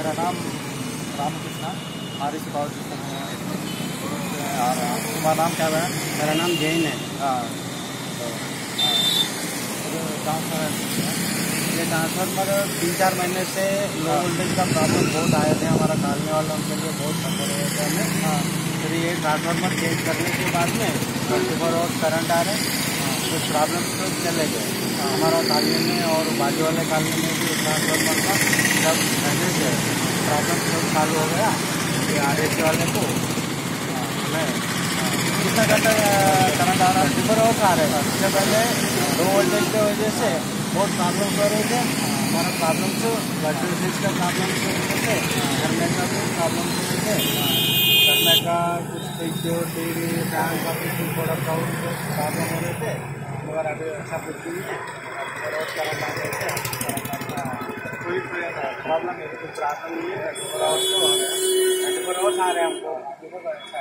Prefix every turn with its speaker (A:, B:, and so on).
A: मेरा नाम Ramakrishna S power आ रहा हूँ। तुम्हारा नाम क्या है?
B: मेरा नाम जैन है।
A: हाँ। हाँ।
B: ये ट्रांसफार्मर तीन चार महीने से लो वोल्टेज का प्रॉब्लम बहुत आए थे हमारा डालने वाला उनके लिए बहुत सफ़र हुए थे हमें
A: हाँ।
B: फिर ये ट्रांसफार्मर चेंज करने के बाद में ट्वेंटी आवर्स करंट आ रहे कुछ प्रॉब्लम तो चले गए। हमारा कॉलोनी में और बाजू वाले कॉलोनी में भी ट्रांसफार्मर का जब मैंने से प्रॉब्लम सब चालू हो गया। ये आर एस वाले को हमें
A: कितना घंटा करंट आ रहा है
B: ट्वेंटी फोर आ रहे? थे इससे पहले लो वोल्टेज की वजह से बहुत प्रॉब्लम कर रहे थे। हमारा प्रॉब्लम तो बैटरी स्विच का प्रॉब्लम की वजह से करने का भी प्रॉब्लम की वजह से करने का कुछ फ्रिज टी वी फ़ैन का कुछ प्रॉब्लम हो रहे थे। मगर अभी ऐसा कुछ
A: प्रॉब्लम है कुछ प्रॉब्लम नहीं है।
B: ट्वेंटी फोर आवर्स तो ट्वेंटी फोर आवर्स आ रहे हैं हमको। तो अच्छा